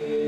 Amen.